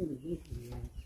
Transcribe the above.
这里是什么？